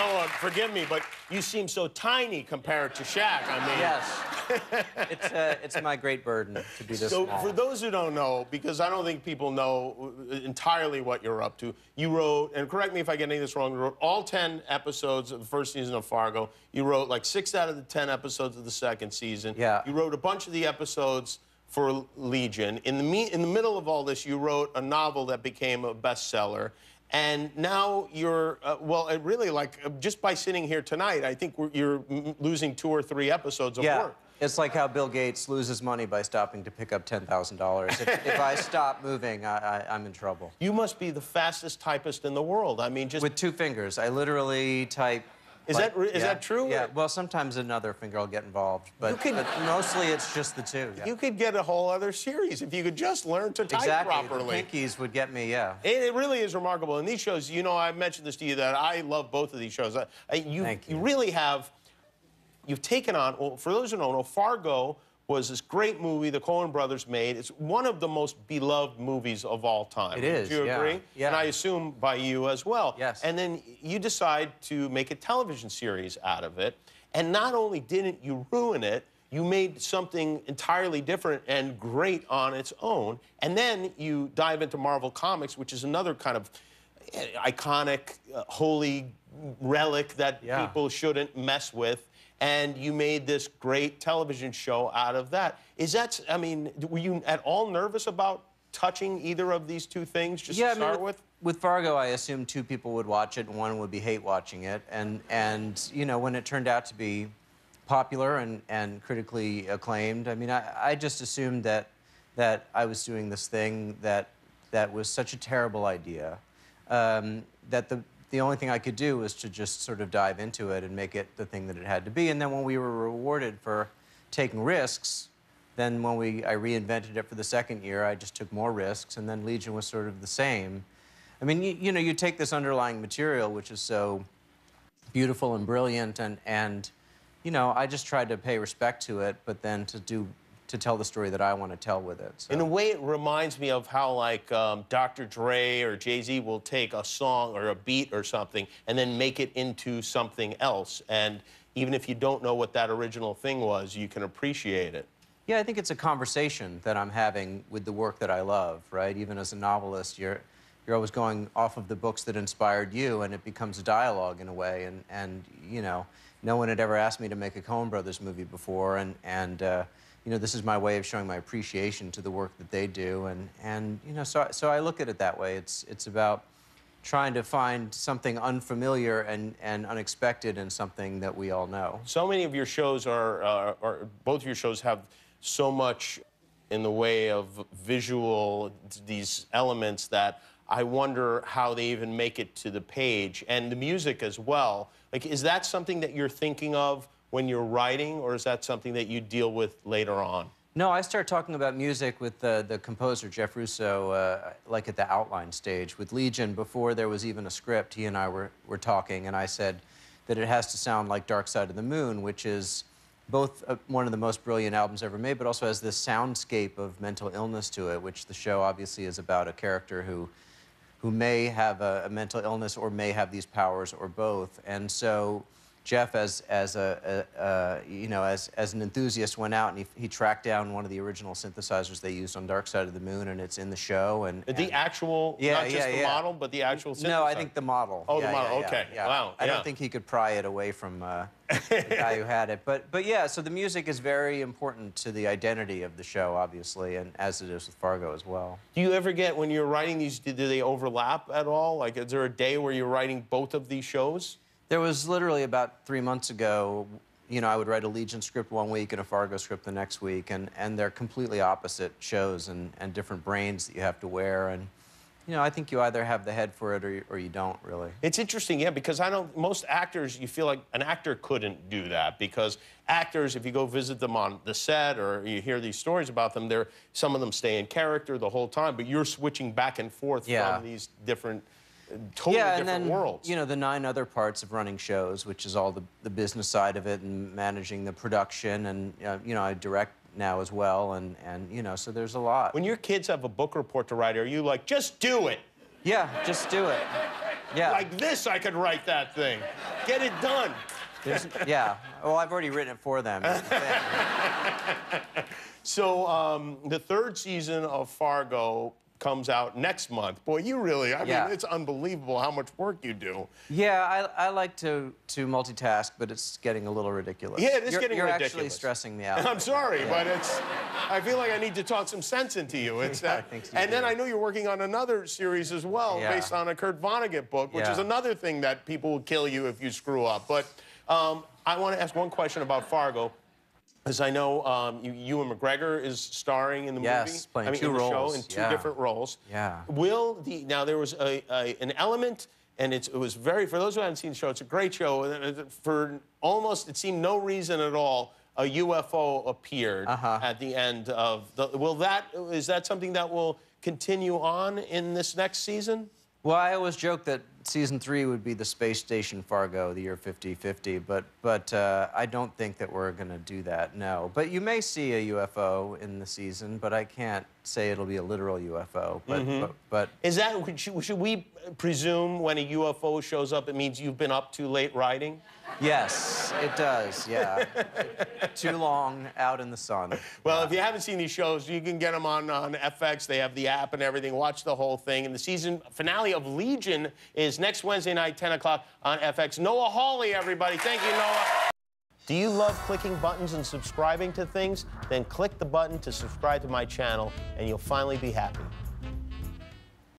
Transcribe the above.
Noah, forgive me, but you seem so tiny compared to Shaq. I mean, Yes. it's, uh, it's my great burden to be this So small. for those who don't know, because I don't think people know entirely what you're up to, you wrote, and correct me if I get any of this wrong, you wrote all 10 episodes of the first season of Fargo. You wrote like six out of the 10 episodes of the second season. Yeah. You wrote a bunch of the episodes for Legion. In the, in the middle of all this, you wrote a novel that became a bestseller. And now you're, uh, well, it really like, uh, just by sitting here tonight, I think we're, you're losing two or three episodes of yeah. work. It's like how Bill Gates loses money by stopping to pick up $10,000. If, if I stop moving, I, I, I'm in trouble. You must be the fastest typist in the world. I mean, just With two fingers, I literally type. Is that yeah, that true? Yeah. Well, sometimes another finger will get involved, but, could- but mostly it's just the two. yeah. you could get a whole other series if you could just learn to type exactly. properly. The pinkies would get me. Yeah. It, it really is remarkable. And these shows, you know, I mentioned this to you that I love both of these shows. I, I, you, Thank you. really have, you've taken on, well, for those who don't know, Fargo was this great movie the Coen brothers made. It's one of the most beloved movies of all time. It is, you yeah. agree? Yeah. And I assume by you as well. Yes. And then you decide to make a television series out of it. And not only didn't you ruin it, you made something entirely different and great on its own. And then you dive into Marvel Comics, which is another kind of eh, iconic, uh, holy relic that Yeah. people shouldn't mess with. And you made this great television show out of that. Is that, I mean, were you at all nervous about touching either of these two things just yeah, to I mean, start with, with? with Fargo, I assumed two people would watch it and one would be hate watching it. And, and you know, when it turned out to be popular and, and critically acclaimed, I mean, I, I just assumed that, that I was doing this thing that, that was such a terrible idea um, that the, the only thing I could do was to just sort of dive into it and make it the thing that it had to be. And then when we were rewarded for taking risks, then when we I reinvented it for the second year, I just took more risks, and then Legion was sort of the same. I mean, you, you know, you take this underlying material, which is so beautiful and brilliant, and and you know, I just tried to pay respect to it, but then to do to tell the story that I want to tell with it. So. In a way, it reminds me of how, like, um, Dr. Dre or Jay Z will take a song or a beat or something and then make it into something else. And even if you don't know what that original thing was, you can appreciate it. Yeah, I think it's a conversation that I'm having with the work that I love, right? Even as a novelist, you're you're always going off of the books that inspired you, and it becomes a dialogue in a way. And and you know, no one had ever asked me to make a Coen Brothers movie before, and and uh, you know, this is my way of showing my appreciation to the work that they do. And and you know, so so I look at it that way. It's it's about trying to find something unfamiliar and, and unexpected in something that we all know. So many of your shows are, uh, are both of your shows have so much in the way of visual, these elements that I wonder how they even make it to the page and the music as well. Like, is that something that you're thinking of when you're writing, or is that something that you deal with later on? No, I start talking about music with the, the composer, Jeff Russo, uh, like at the outline stage. With Legion, before there was even a script, he and I were, were talking, and I said that it has to sound like Dark Side of the Moon, which is both uh, one of the most brilliant albums ever made, but also has this soundscape of mental illness to it, which the show obviously is about a character who, who may have a, a mental illness or may have these powers or both. And so Jeff, as as a, a, a you know as as an enthusiast, went out and he, he tracked down one of the original synthesizers they used on Dark Side of the Moon, and it's in the show. And, The and- actual, Yeah, not just yeah, the yeah. model, but the actual no, I think the model. Oh, the model, yeah, okay. yeah. Wow, I don't think he could pry it away from uh, the guy who had it. But but yeah, so the music is very important to the identity of the show, obviously, and as it is with Fargo as well. Do you ever get, when you're writing these, do they overlap at all? Like, is there a day where you're writing both of these shows? There was literally about three months ago, you know, I would write a Legion script one week and a Fargo script the next week, and, and they're completely opposite shows and, and different brains that you have to wear. And, you know, I think you either have the head for it or you, or you don't, really. It's interesting, yeah, because I don't, most actors, you feel like an actor couldn't do that because actors, if you go visit them on the set or you hear these stories about them, they're, some of them stay in character the whole time, but you're switching back and forth Yeah. from these different, totally yeah, different and then, worlds. you know, the nine other parts of running shows, which is all the, the business side of it and managing the production. And, uh, you know, I direct now as well. And, and, you know, so there's a lot. when your kids have a book report to write, are you like, just do it? yeah, just do it. Yeah. Like this, I could write that thing. Get it done. There's, yeah. Well, I've already written it for them. So um, the third season of Fargo comes out next month. Boy, you really, I Yeah. mean, it's unbelievable how much work you do. yeah, I, I like to to multitask, but it's getting a little ridiculous. Yeah, it is you're, getting you're ridiculous. actually stressing me out. I'm sorry, but it's. I feel like I need to talk some sense into you. It's Yeah, I that. think you and then. I know you're working on another series as well, Yeah. based on a Kurt Vonnegut book, which is another thing that people will kill you if you screw up. But um, I want to ask one question about Fargo. As I know, um, you, Ewan McGregor is starring in the Yes, movie. playing I mean, two in the show roles, in two yeah. different roles. Yeah. Will the now there was a, a an element, and it's, it was very for those who haven't seen the show. It's a great show. For almost it seemed no reason at all, a UFO appeared Uh-huh. at the end of the. Will that is that something that will continue on in this next season? Well, I always joke that season three would be the space station Fargo, the year 5050, but but uh, I don't think that we're going to do that. No, but you may see a UFO in the season, but I can't say it'll be a literal UFO. But Mm-hmm. but, but Is that should, should we presume when a UFO shows up, it means you've been up too late riding? yes, it does. Yeah, too long out in the sun. Well, if you haven't seen these shows, you can get them on, on FX. They have the app and everything. Watch the whole thing. And the season finale of Legion is next Wednesday night, 10 o'clock on FX. Noah Hawley, everybody. Thank you, Noah. Do you love clicking buttons and subscribing to things? Then click the button to subscribe to my channel, and you'll finally be happy.